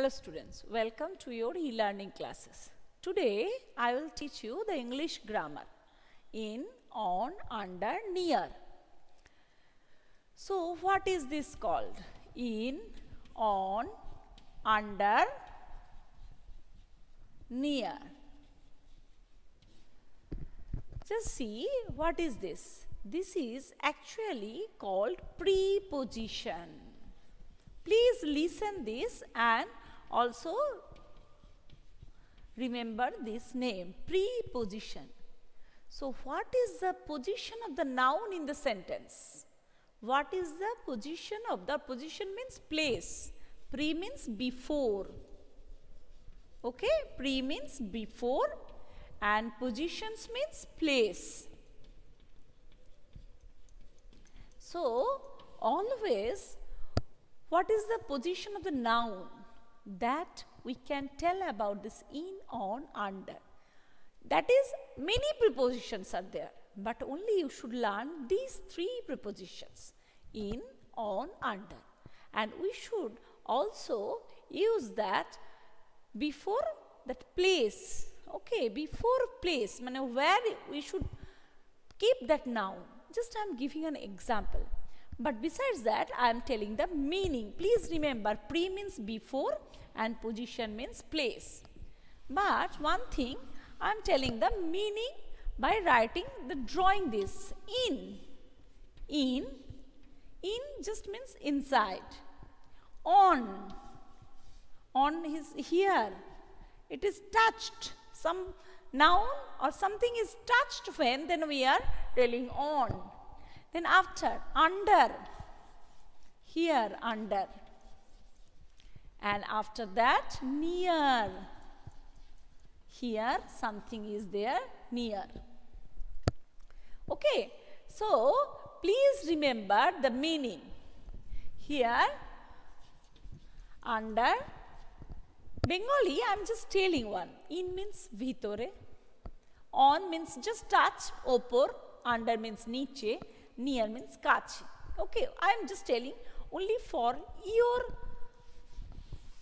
Hello students, welcome to your e-learning classes. Today I will teach you the English grammar in, on, under, near. So what is this called? In, on, under, near. Just see what is this? This is actually called preposition. Please listen this and also remember this name preposition. So what is the position of the noun in the sentence? What is the position of the position means place. Pre means before. Okay, pre means before and positions means place. So always what is the position of the noun that we can tell about this in, on, under. That is many prepositions are there but only you should learn these three prepositions in, on, under. And we should also use that before that place okay before place where we should keep that noun. Just I am giving an example but besides that I am telling the meaning. Please remember pre means before and position means place. But one thing I am telling the meaning by writing the drawing this. In. In. In just means inside. On. On his here. It is touched. Some noun or something is touched when then we are telling on then after under. Here under. And after that near. Here something is there near. Okay so please remember the meaning. Here under. Bengali, I am just telling one. In means vitore, on means just touch, opor, under means niche, near means kachi. Okay, I am just telling only for your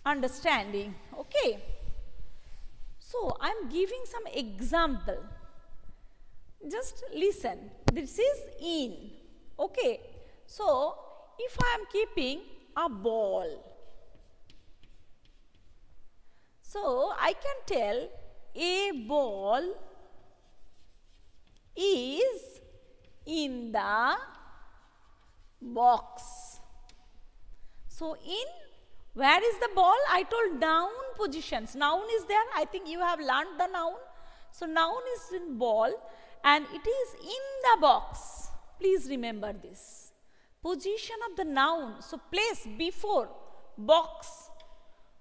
understanding. Okay. So, I am giving some example. Just listen. This is in. Okay. So, if I am keeping a ball, so, I can tell a ball is in the box. So, in where is the ball? I told noun positions. Noun is there. I think you have learned the noun. So, noun is in ball and it is in the box. Please remember this. Position of the noun. So, place before box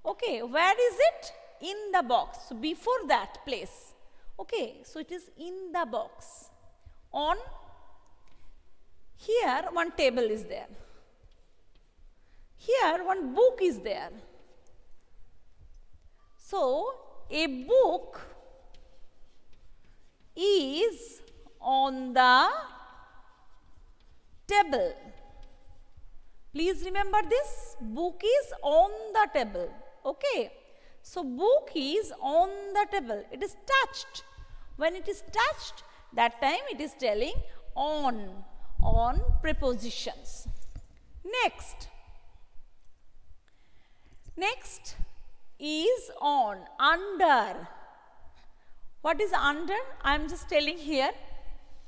Okay, where is it? In the box. So, before that place. Okay, so it is in the box. On here one table is there. Here one book is there. So, a book is on the table. Please remember this book is on the table. Okay. So, book is on the table. It is touched. When it is touched, that time it is telling on, on prepositions. Next. Next is on, under. What is under? I am just telling here.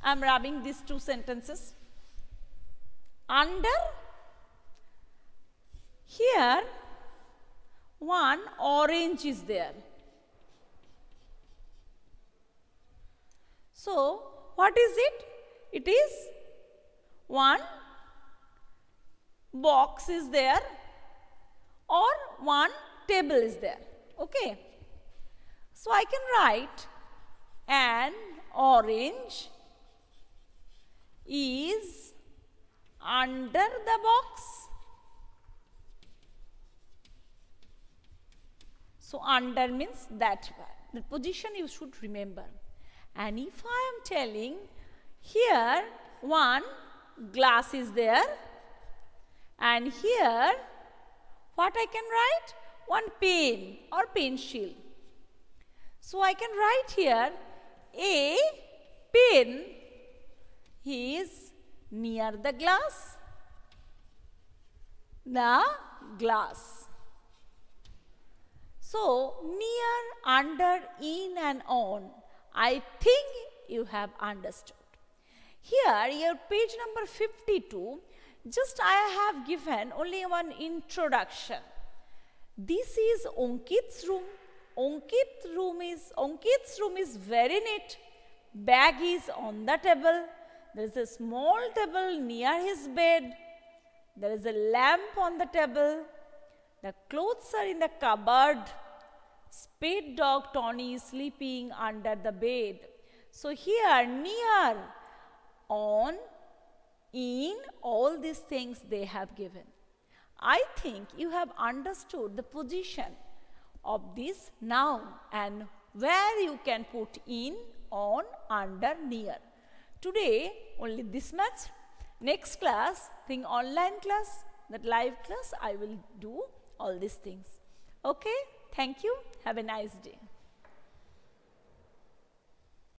I am rubbing these two sentences. Under, here one orange is there. So, what is it? It is one box is there or one table is there. Okay. So, I can write an orange is under the box So, under means that the position you should remember. And if I am telling here one glass is there and here what I can write? one pen or pencil. So I can write here a pen is near the glass. The glass. So, near, under, in and on. I think you have understood. Here, your page number 52, just I have given only one introduction. This is Onkit's room. Onkit's room is Onkit's room is very neat. Bag is on the table. There is a small table near his bed. There is a lamp on the table. The clothes are in the cupboard. Spade dog Tony is sleeping under the bed. So here near, on, in, all these things they have given. I think you have understood the position of this noun and where you can put in, on, under, near. Today only this much. Next class, think online class, that live class, I will do all these things. Okay, thank you. Have a nice day.